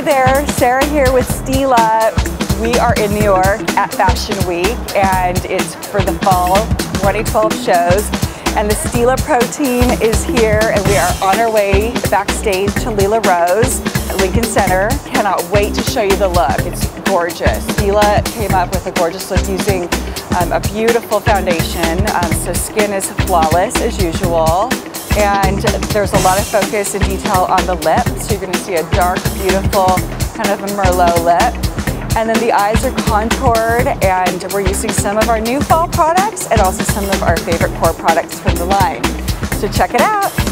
there, Sarah here with Stila. We are in New York at Fashion Week and it's for the fall 2012 shows. And the Stila Pro team is here and we are on our way backstage to Lela Rose at Lincoln Center. Cannot wait to show you the look. It's gorgeous. Stila came up with a gorgeous look using um, a beautiful foundation. Um, so skin is flawless as usual and there's a lot of focus and detail on the lip. So you're gonna see a dark, beautiful, kind of a Merlot lip. And then the eyes are contoured and we're using some of our new fall products and also some of our favorite core products from the line. So check it out.